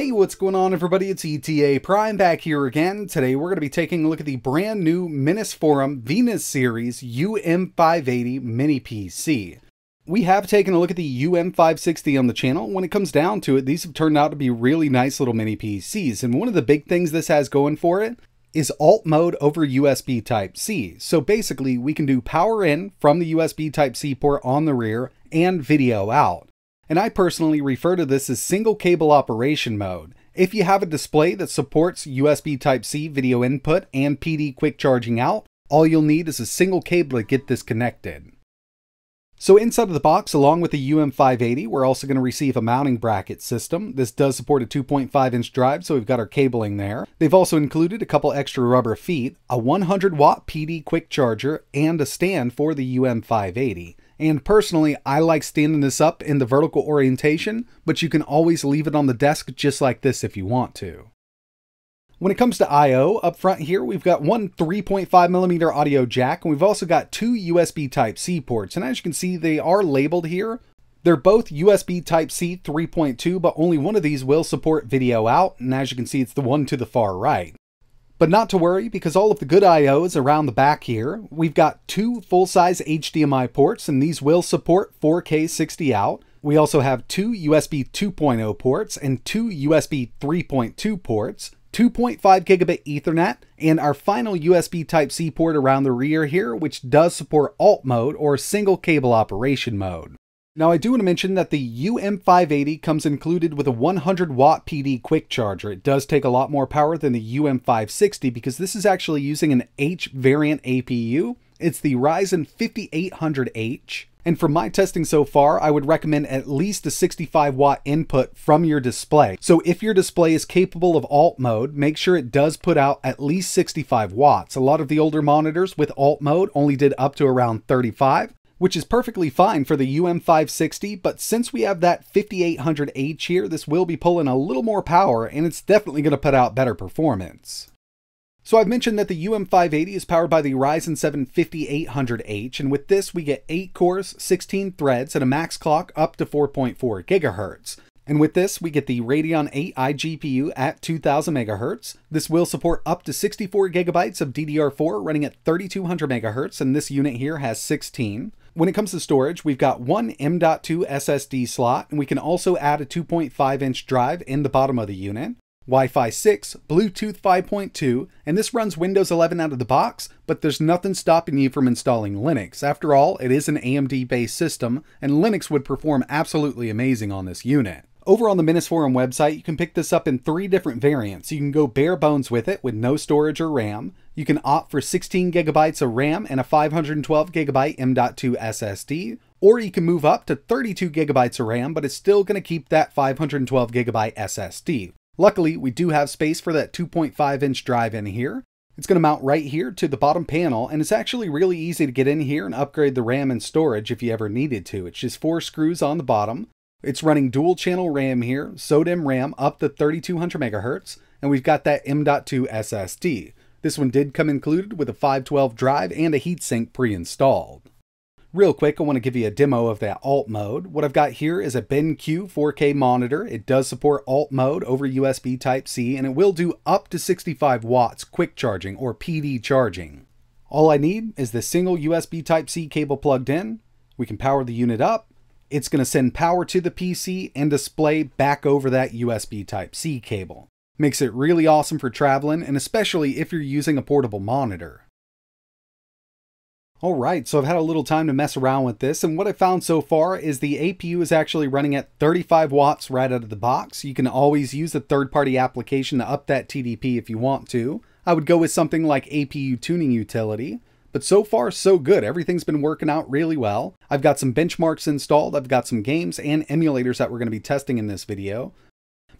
Hey, what's going on everybody? It's ETA Prime back here again. Today we're going to be taking a look at the brand new Minisforum Venus Series UM580 Mini PC. We have taken a look at the UM560 on the channel. When it comes down to it, these have turned out to be really nice little mini PCs. And one of the big things this has going for it is alt mode over USB Type C. So basically, we can do power in from the USB Type C port on the rear and video out and I personally refer to this as single cable operation mode. If you have a display that supports USB Type-C video input and PD quick charging out, all you'll need is a single cable to get this connected. So inside of the box, along with the UM580, we're also going to receive a mounting bracket system. This does support a 2.5 inch drive, so we've got our cabling there. They've also included a couple extra rubber feet, a 100 watt PD quick charger, and a stand for the UM580. And personally, I like standing this up in the vertical orientation, but you can always leave it on the desk just like this if you want to. When it comes to I.O., up front here, we've got one 3.5mm audio jack, and we've also got two USB Type-C ports. And as you can see, they are labeled here. They're both USB Type-C 3.2, but only one of these will support video out, and as you can see, it's the one to the far right. But not to worry, because all of the good I.O. is around the back here. We've got two full-size HDMI ports, and these will support 4K 60 out. We also have two USB 2.0 ports and two USB 3.2 ports, 2.5 gigabit Ethernet, and our final USB Type-C port around the rear here, which does support alt mode or single cable operation mode. Now I do want to mention that the UM580 comes included with a 100 watt PD quick charger. It does take a lot more power than the UM560 because this is actually using an H variant APU. It's the Ryzen 5800H. And from my testing so far, I would recommend at least a 65 watt input from your display. So if your display is capable of alt mode, make sure it does put out at least 65 watts. A lot of the older monitors with alt mode only did up to around 35 which is perfectly fine for the UM560, but since we have that 5800H here, this will be pulling a little more power and it's definitely going to put out better performance. So I've mentioned that the UM580 is powered by the Ryzen 7 5800H, and with this we get 8 cores, 16 threads, and a max clock up to 4.4 GHz. And with this, we get the Radeon 8 iGPU at 2000 MHz. This will support up to 64 gigabytes of DDR4 running at 3200 MHz, and this unit here has 16. When it comes to storage, we've got one M.2 SSD slot, and we can also add a 2.5 inch drive in the bottom of the unit. Wi-Fi 6, Bluetooth 5.2, and this runs Windows 11 out of the box, but there's nothing stopping you from installing Linux. After all, it is an AMD-based system, and Linux would perform absolutely amazing on this unit. Over on the Minisforum website, you can pick this up in three different variants. You can go bare bones with it with no storage or RAM. You can opt for 16 gigabytes of RAM and a 512 gigabyte M.2 SSD, or you can move up to 32 gigabytes of RAM, but it's still going to keep that 512 gigabyte SSD. Luckily, we do have space for that 2.5 inch drive in here. It's going to mount right here to the bottom panel, and it's actually really easy to get in here and upgrade the RAM and storage if you ever needed to. It's just four screws on the bottom. It's running dual channel RAM here, SODIMM RAM up to 3200 megahertz, and we've got that M.2 SSD. This one did come included with a 512 drive and a heatsink pre-installed. Real quick, I want to give you a demo of that alt mode. What I've got here is a BenQ 4K monitor. It does support alt mode over USB Type-C, and it will do up to 65 watts quick charging or PD charging. All I need is the single USB Type-C cable plugged in. We can power the unit up, it's going to send power to the PC and display back over that USB Type-C cable. Makes it really awesome for traveling and especially if you're using a portable monitor. Alright, so I've had a little time to mess around with this, and what I found so far is the APU is actually running at 35 watts right out of the box. You can always use a third-party application to up that TDP if you want to. I would go with something like APU Tuning Utility. But so far, so good. Everything's been working out really well. I've got some benchmarks installed. I've got some games and emulators that we're going to be testing in this video.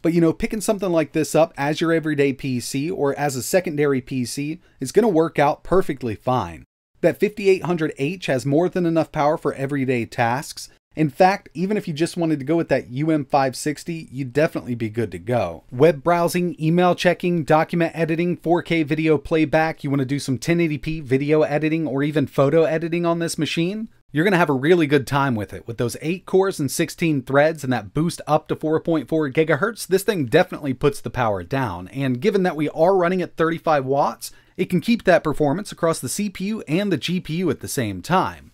But you know, picking something like this up as your everyday PC or as a secondary PC is going to work out perfectly fine. That 5800H has more than enough power for everyday tasks, in fact, even if you just wanted to go with that UM560, you'd definitely be good to go. Web browsing, email checking, document editing, 4K video playback, you want to do some 1080p video editing or even photo editing on this machine? You're going to have a really good time with it. With those 8 cores and 16 threads and that boost up to 4.4 gigahertz, this thing definitely puts the power down. And given that we are running at 35 watts, it can keep that performance across the CPU and the GPU at the same time.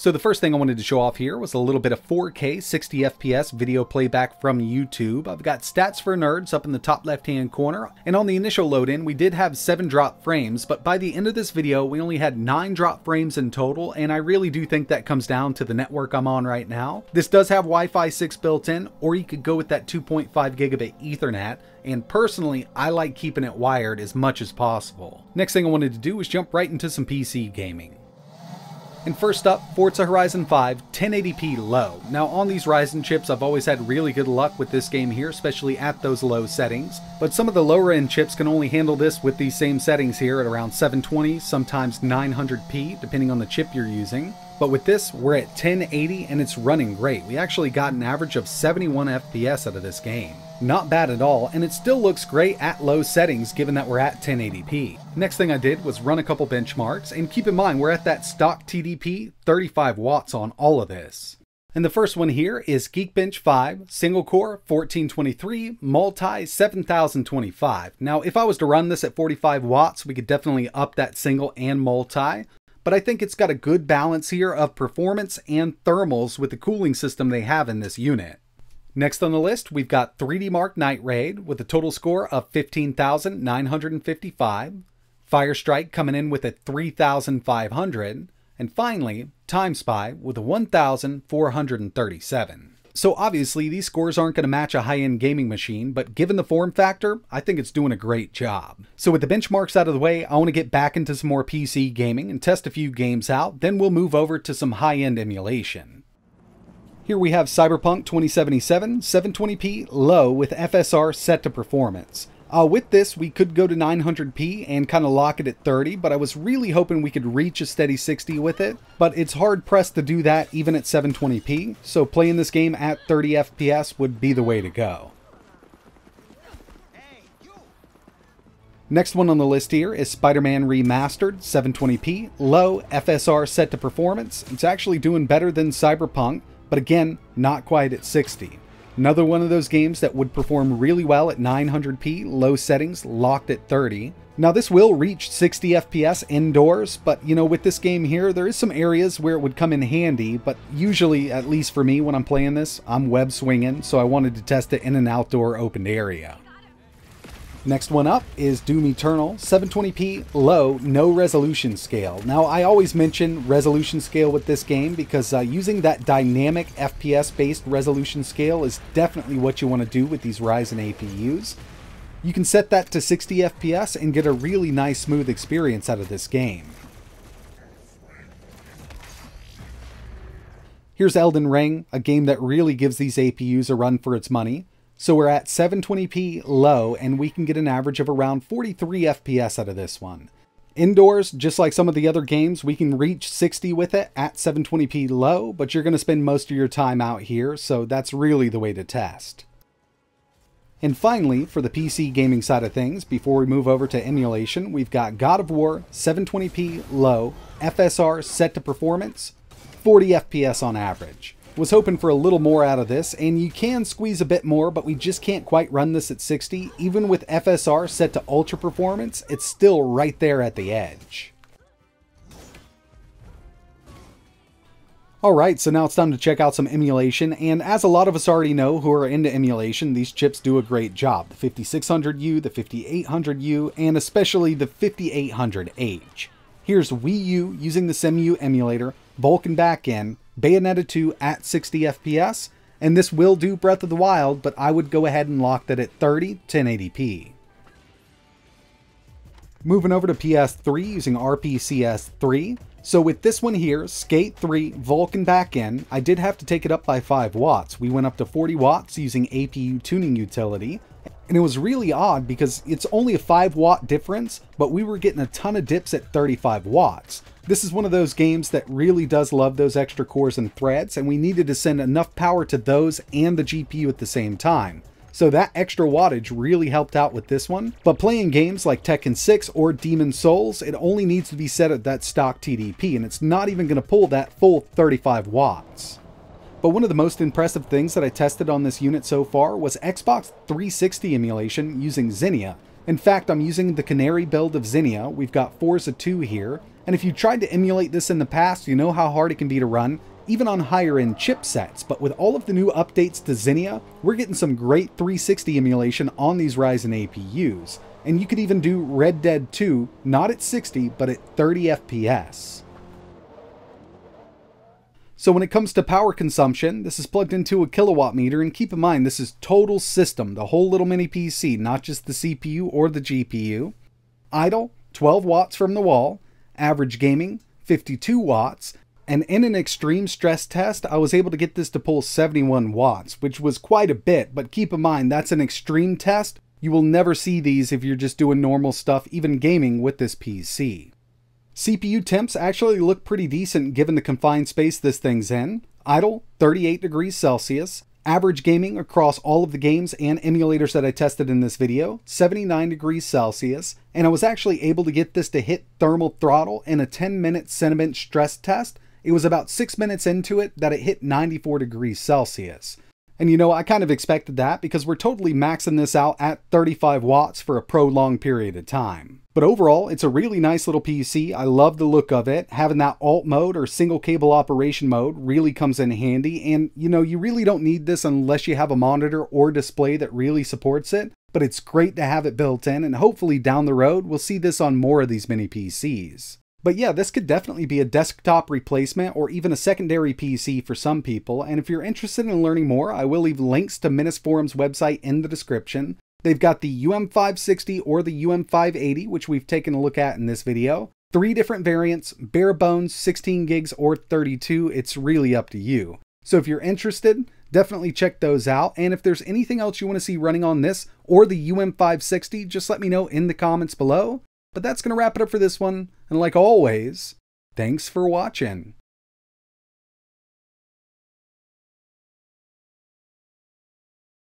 So the first thing I wanted to show off here was a little bit of 4K 60 FPS video playback from YouTube. I've got stats for nerds up in the top left hand corner, and on the initial load in we did have 7 drop frames, but by the end of this video we only had 9 drop frames in total, and I really do think that comes down to the network I'm on right now. This does have Wi-Fi 6 built in, or you could go with that 2.5 gigabit Ethernet, and personally, I like keeping it wired as much as possible. Next thing I wanted to do was jump right into some PC gaming. And first up, Forza Horizon 5 1080p low. Now on these Ryzen chips I've always had really good luck with this game here, especially at those low settings, but some of the lower end chips can only handle this with these same settings here at around 720, sometimes 900p, depending on the chip you're using. But with this, we're at 1080 and it's running great. We actually got an average of 71 FPS out of this game. Not bad at all, and it still looks great at low settings given that we're at 1080p. Next thing I did was run a couple benchmarks, and keep in mind we're at that stock TDP 35 watts on all of this. And the first one here is Geekbench 5, single core 1423, multi 7025. Now, if I was to run this at 45 watts, we could definitely up that single and multi, but I think it's got a good balance here of performance and thermals with the cooling system they have in this unit. Next on the list, we've got 3D Mark Night Raid with a total score of 15,955, Fire Strike coming in with a 3,500, and finally, Time Spy with a 1,437. So obviously, these scores aren't going to match a high-end gaming machine, but given the form factor, I think it's doing a great job. So with the benchmarks out of the way, I want to get back into some more PC gaming and test a few games out, then we'll move over to some high-end emulation. Here we have Cyberpunk 2077 720p low with FSR set to performance. Uh, with this, we could go to 900p and kind of lock it at 30, but I was really hoping we could reach a steady 60 with it. But it's hard pressed to do that even at 720p, so playing this game at 30 FPS would be the way to go. Next one on the list here is Spider-Man Remastered 720p, low FSR set to performance. It's actually doing better than Cyberpunk, but again, not quite at 60. Another one of those games that would perform really well at 900p, low settings, locked at 30. Now this will reach 60 FPS indoors, but you know, with this game here, there is some areas where it would come in handy, but usually, at least for me when I'm playing this, I'm web swinging, so I wanted to test it in an outdoor open area. Next one up is Doom Eternal, 720p low, no resolution scale. Now I always mention resolution scale with this game because uh, using that dynamic FPS based resolution scale is definitely what you want to do with these Ryzen APUs. You can set that to 60 FPS and get a really nice smooth experience out of this game. Here's Elden Ring, a game that really gives these APUs a run for its money. So we're at 720p low and we can get an average of around 43 FPS out of this one. Indoors, just like some of the other games, we can reach 60 with it at 720p low, but you're going to spend most of your time out here, so that's really the way to test. And finally, for the PC gaming side of things, before we move over to emulation, we've got God of War 720p low, FSR set to performance, 40 FPS on average. Was hoping for a little more out of this, and you can squeeze a bit more, but we just can't quite run this at 60. Even with FSR set to ultra performance, it's still right there at the edge. Alright, so now it's time to check out some emulation, and as a lot of us already know who are into emulation, these chips do a great job. The 5600U, the 5800U, and especially the 5800H. Here's Wii U using the Cemu emulator, Vulkan backend, Bayonetta 2 at 60 FPS, and this will do Breath of the Wild, but I would go ahead and lock that at 30 1080p. Moving over to PS3 using RPCS3. So with this one here, Skate 3 Vulkan backend, I did have to take it up by 5 watts. We went up to 40 watts using APU tuning utility, and it was really odd because it's only a 5 watt difference, but we were getting a ton of dips at 35 watts. This is one of those games that really does love those extra cores and threads, and we needed to send enough power to those and the GPU at the same time. So that extra wattage really helped out with this one. But playing games like Tekken 6 or Demon Souls, it only needs to be set at that stock TDP, and it's not even going to pull that full 35 watts. But one of the most impressive things that I tested on this unit so far was Xbox 360 emulation using Xenia. In fact, I'm using the Canary build of Xenia, we've got Forza 2 here, and if you tried to emulate this in the past, you know how hard it can be to run, even on higher end chipsets. But with all of the new updates to Xenia, we're getting some great 360 emulation on these Ryzen APUs. And you could even do Red Dead 2, not at 60, but at 30 FPS. So when it comes to power consumption, this is plugged into a kilowatt meter, and keep in mind this is total system, the whole little mini PC, not just the CPU or the GPU. Idle, 12 watts from the wall, average gaming, 52 watts, and in an extreme stress test, I was able to get this to pull 71 watts, which was quite a bit, but keep in mind that's an extreme test. You will never see these if you're just doing normal stuff, even gaming with this PC. CPU temps actually look pretty decent given the confined space this thing's in. Idle, 38 degrees Celsius. Average gaming across all of the games and emulators that I tested in this video, 79 degrees Celsius. And I was actually able to get this to hit thermal throttle in a 10 minute sentiment stress test. It was about 6 minutes into it that it hit 94 degrees Celsius. And you know, I kind of expected that because we're totally maxing this out at 35 watts for a prolonged period of time. But overall, it's a really nice little PC. I love the look of it. Having that alt mode or single cable operation mode really comes in handy. And you know, you really don't need this unless you have a monitor or display that really supports it. But it's great to have it built in, and hopefully down the road, we'll see this on more of these mini PCs. But yeah, this could definitely be a desktop replacement or even a secondary PC for some people. And if you're interested in learning more, I will leave links to Minis Forum's website in the description. They've got the UM560 or the UM580, which we've taken a look at in this video. Three different variants, bare bones, 16 gigs or 32, it's really up to you. So if you're interested, definitely check those out. And if there's anything else you want to see running on this or the UM560, just let me know in the comments below. But that's going to wrap it up for this one. And like always, thanks for watching.